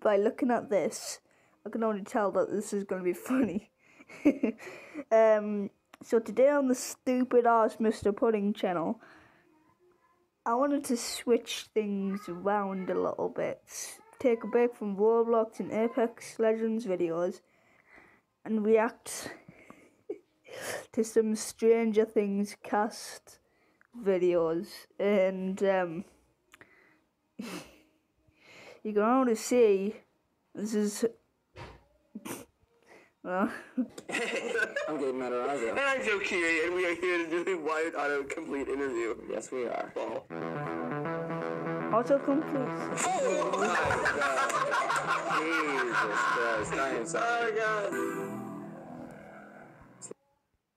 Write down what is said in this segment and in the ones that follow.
by looking at this, I can only tell that this is going to be funny. um, so today on the stupid ass Mr. Pudding channel, I wanted to switch things around a little bit. Take a break from Roblox and Apex Legends videos and react to some Stranger Things cast videos. And um, you can only see this is. Well, I'm Gaten Matarazzo. And I'm Joe Keery, and we are here to do a wired autocomplete interview. Yes, we are. Ball. autocomplete. Oh Jesus Christ, I am sorry. Oh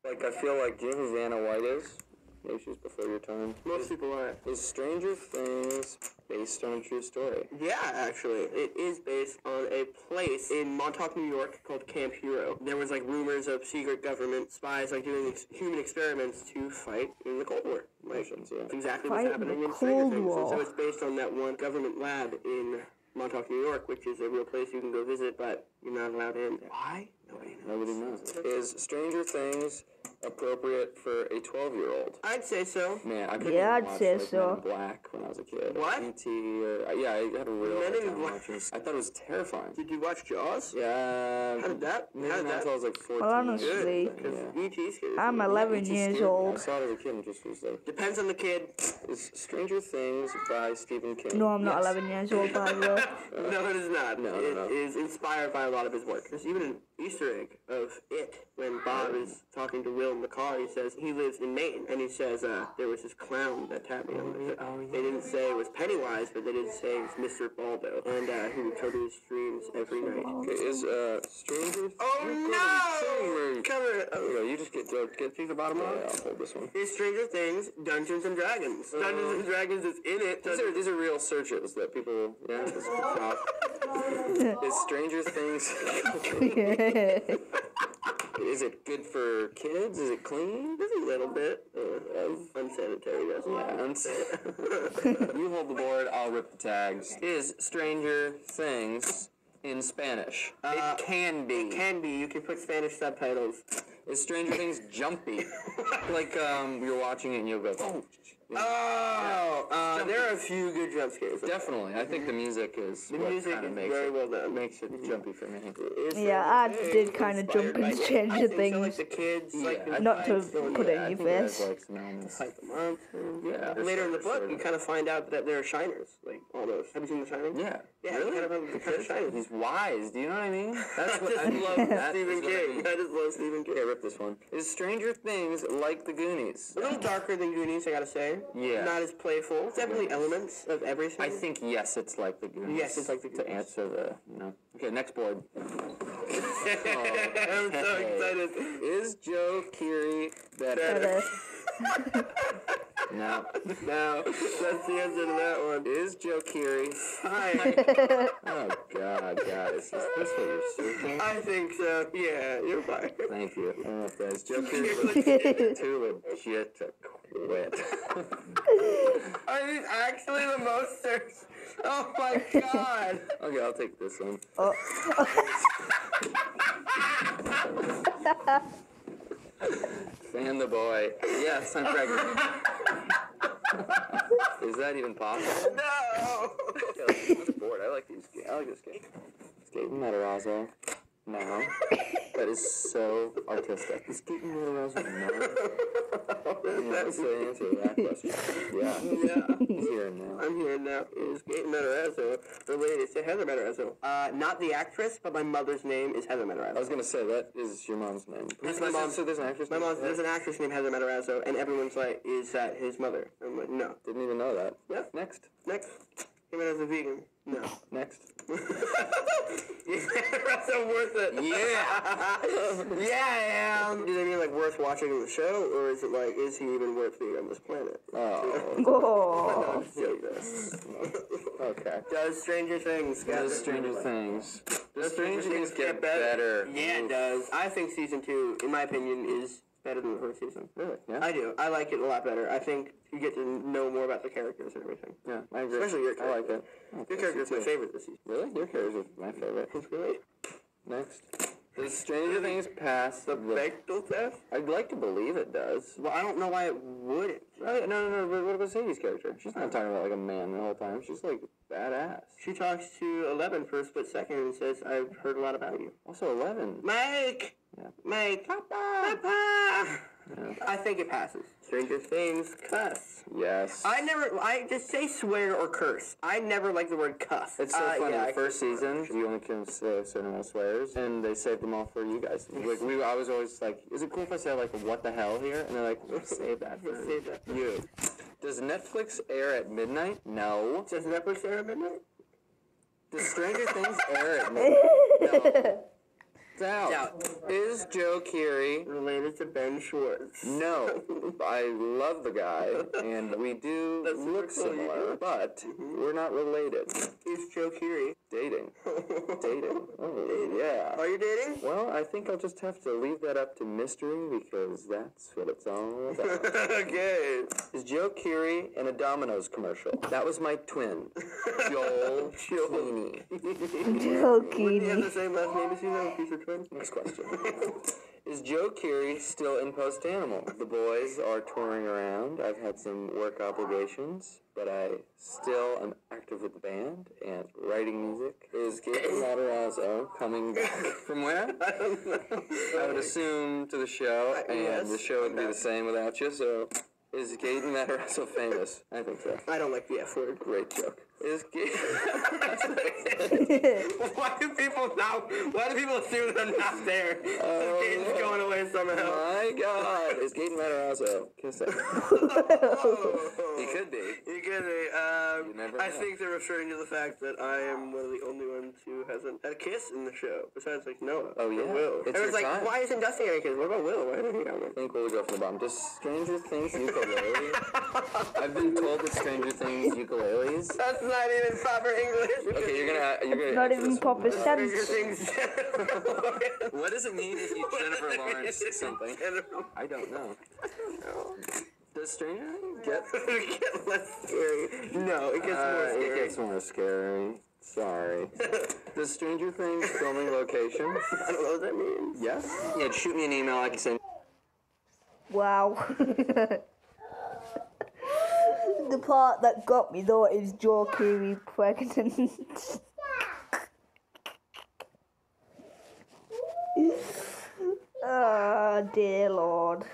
Like, I feel like, do you know who Vanna White is? Maybe she was before your time. Most people are. Is Stranger Things based on a true story? Yeah, actually, it is based on a place in Montauk, New York called Camp Hero. There was like rumors of secret government spies like doing ex- human experiments to fight in the Cold War. Like, Russians, yeah. that's exactly Fight what's happening in Stranger Cold Things. And so it's based on that one government lab in Montauk, New York, which is a real place you can go visit, but you're not allowed in. Why? Nobody knows. Nobody knows. Is Stranger Things appropriate for a 12 year old? I'd say so. Man, I couldn't Yeah, even I'd watch, say like, so. Men in Black when I was a kid. What? E.T. Or, uh, yeah, I had a real Men in Black? I thought it was terrifying. Did you watch Jaws? Yeah. How did that? Maybe How did not that? until I was like 14. Well, honestly, Good. Because Yeah. I'm 11 It years scared me. I old. saw it as a kid and just was like, Depends on the kid. is Stranger Things by Stephen King? No, I'm not Yes. 11 years old, by the way. No, it is not. No, no, no. is inspired by a lot of his work. There's even an Easter egg of it when Bob is talking to Will in the car. He says he lives in Maine, and he says uh, there was this clown that tapped me on the Oh, yeah. They didn't say it was Pennywise, but they did say it was Mr. Baldo, and uh, he would come to his streams every night. Okay, is uh, Stranger Oh no! Cover it. There you go. You just get to get to the bottom of it. I'll hold this one. Is Stranger Things Dungeons and Dragons? Dungeons and Dragons is in it. These are, these are real searches that people, yeah, this is. Is Stranger Things, is it good for kids? Is it clean? There's a little bit of unsanitary, doesn't Yeah, you hold the board, I'll rip the tags. Is Stranger Things in Spanish? Uh, it can be. It can be. You can put Spanish subtitles. Is Stranger Things jumpy? like um, you're watching it and you'll go, oh. Oh, uh, there are a few good jump scares. Definitely, I think the music is The what music kinda makes very it, well done. makes it mm-hmm. jumpy for me. Is Yeah, there I did kinda jump and change it? Stranger I So, like the kids, like Yeah, the Not to fights going put it on. in I your think that's face. like some elements. Them. Yeah, Yeah. Later in the book, you kind of find out that they're shiners, like almost. Have you seen The Shining? Yeah. Yeah, really? kind of have the kind of shiners. He's wise. Do you know what I mean? That's I what just I love that Stephen is what I King. mean. I just love Stephen King. I rip this one. Is Stranger Things like the Goonies? A little darker than Goonies, I gotta say. Yeah. Not as playful. Definitely elements of everything. I think yes, it's like the Goonies. Yes, it's like the To answer the no. Okay, next board. Oh, I'm so excited. Is Joe Keery better? Better. No. Now, that's the answer to that one. Is Joe Keery? Hi. Oh God, guys, is this what you're searching? I think so. Yeah, you're fine. Thank you. Oh, don't know that's Joe Keery. Too legit to quit. Are these actually the most searched? Oh my god. Okay, I'll take this one. Oh. Fan the boy. Yes, I'm pregnant. Is that even possible? No. Yeah, let's do this board. I like these. I like this game. Skating Matarazzo. No. That is so artistic. Is Skating Matarazzo no? Yeah, What's the answer to that question? Yeah. Yeah. Here now. I'm here now. Is Gaten Matarazzo related to Heather Matarazzo? Uh, not the actress, but my mother's name is Heather I was gonna say that is your mom's name. That's my mom. So there's an actress. My mom's, there's an actress named Heather Matarazzo, and everyone's like, is that his mother? I'm like, no. Didn't even know that. Yeah. Next. Next. Out as a vegan. No. Next. Matarazzo worth it. Yeah. yeah, I am. Do they mean like worth watching the show, or is it like, is he even worth being on this planet? Oh. Oh. I'm just joking. Okay. Does Stranger Things get Does Stranger Things? Does Stranger Things get better? Yeah, it does. I think season two, in my opinion, is better than the first season. Really? Yeah. I do. I like it a lot better. I think you get to know about the characters and everything. yeah, I agree. Especially your character. I like it. Your character is my favorite this season. Really? Your character is my favorite. Really? Next. Does Stranger Things pass the... Bechdel test? I'd like to believe it does. Well, I don't know why it wouldn't. Oh, no, no, no. But what about Sadie's character? She's not talking about like a man the whole time. She's like badass. She talks to Eleven for a split second and says, "I've heard a lot about you." Also, Eleven. Mike, Yeah. Mike, Papa, Papa. I think it passes. Stranger Things, cuss. Yes. I never. I just say swear or curse. I never like the word cuss. It's so Uh, funny. yeah, the first season, you only can say a certain amount of swears, and they saved them all for you guys. Like we, I was always like, "Is it cool if I say like what the hell here?" And they're like, "We'll save that for Save that you." Does Netflix air at midnight? No. Does Netflix air at midnight? Does Stranger Things air at midnight? No. Doubt. Doubt. Is Joe Keery? Related to Ben Schwartz. No. I love the guy, and we do That's look cool, you similar, do. but mm-hmm. we're not related. Is Joe Keery? Dating. Dating. Oh, yeah. Are you dating? Well, I think I'll just have to leave that up to mystery because that's what it's all about. okay. Is Joe Keery in a Domino's commercial? That was my twin, Joel Keaney. Wouldn't he have the same last name as you though? He's your twin. Next question. Is Joe Keery still in Post Animal? The boys are touring around. I've had some work obligations, but I still am active with the band and writing music. Is Gaten Matarazzo coming back from where? I don't know. I would assume to the show, uh, and yes. the show would be the same without you. So, is Gaten Matarazzo famous? I think so. I don't like the F word. Great joke. Is Gaten? Why do people now? Why do people assume that I'm not there? Oh, this game's going away somehow. My God, is Gaten Matarazzo? Kiss it. He could be. You get it. Um, You never I know. think they're referring to the fact that I am one of the only ones who hasn't had a kiss in the show, besides like Noah. Oh, or yeah. Will. It's and it was like, time. why isn't Dusty getting a kiss? What about Will? Why didn't he have one? I think we'll go from the bottom. Does Stranger Things ukulele? I've been told that Stranger Things ukuleles. That's not even proper English. Okay, you're gonna you're gonna. Not even proper one. Stranger. Things. What does it mean if you Jennifer Lawrence something? I don't know. Does Stranger Things get? get less scary. No, it gets more Uh, scary. it gets more scary. Sorry. the Stranger Things filming locations? I don't know what that means. Yes. Yeah, shoot me an email. I can send. Wow. the part that got me though is Joe Keery pregnant. Ah, dear Lord.